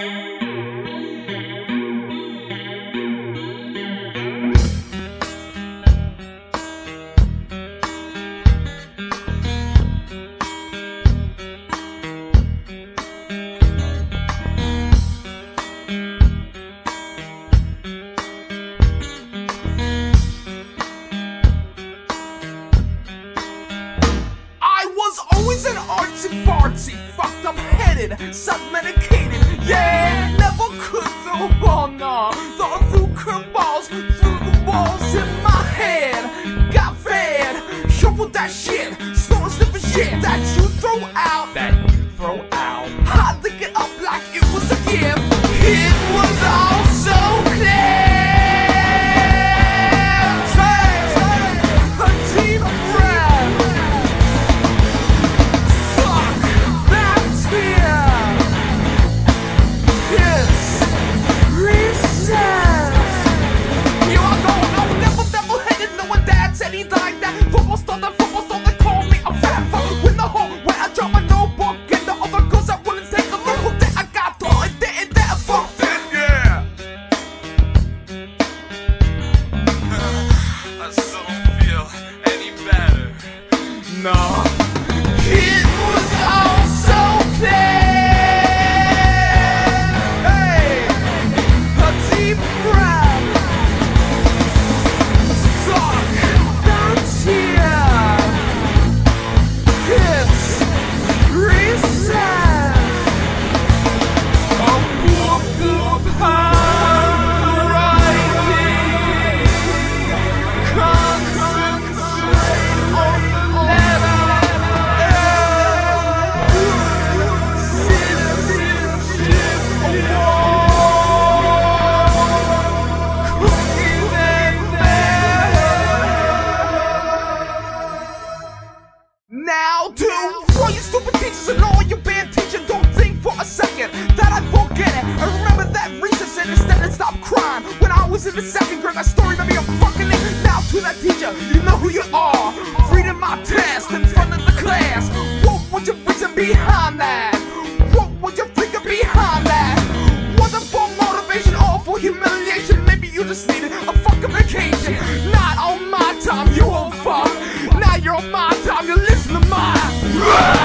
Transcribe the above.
I was always an artsy fartsy, fucked up headed, self-medicated. Yeah, never could thought through curveballs, the in my head. Got fed, shuffled that shit, slow sniffing shit that you throw out. No. The second grade, that story made me a fucking nigga. Now to that teacher, you know who you are. Reading my test in front of the class. What was your reason behind that? What was your thinking behind that? Was it for motivation or for humiliation? Maybe you just needed a fucking vacation. Not on my time, you old fuck. Now you're on my time, you listen to mine.